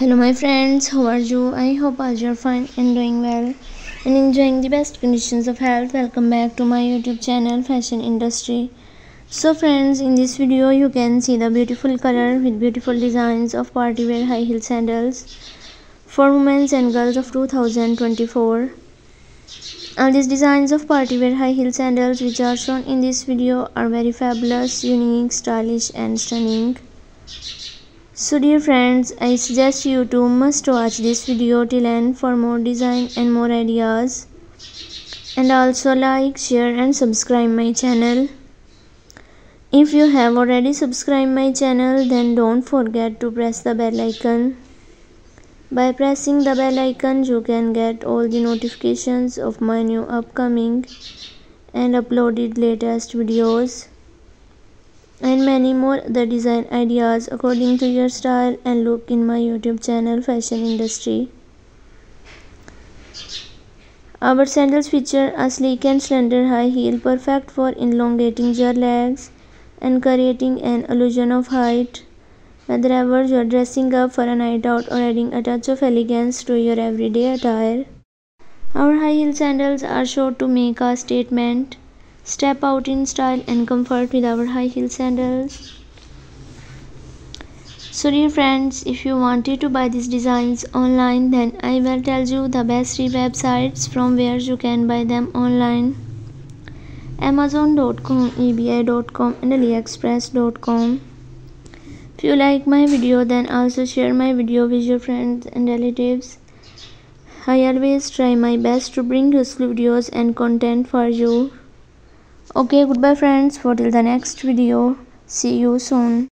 hello my friends. How are you? I hope all you're fine and doing well and enjoying the best conditions of health. Welcome back to my youtube channel fashion industry. So friends in this video you can see the beautiful color with beautiful designs of party wear high heel sandals for women and girls of 2024 all these designs of party wear high heel sandals which are shown in this video are very fabulous unique stylish and stunning so dear friends, I suggest you to must watch this video till end for more design and more ideas. And also like, share and subscribe my channel. If you have already subscribed my channel then don't forget to press the bell icon. By pressing the bell icon you can get all the notifications of my new upcoming and uploaded latest videos and many more the design ideas according to your style and look in my youtube channel fashion industry. Our sandals feature a sleek and slender high heel perfect for elongating your legs and creating an illusion of height. Whether ever you're dressing up for a night out or adding a touch of elegance to your everyday attire our high heel sandals are sure to make a statement Step out in style and comfort with our high heel sandals. So dear friends, if you wanted to buy these designs online then I will tell you the best three websites from where you can buy them online. Amazon.com, eBay.com and AliExpress.com. If you like my video then also share my video with your friends and relatives. I always try my best to bring useful videos and content for you okay goodbye friends. For till the next video see you soon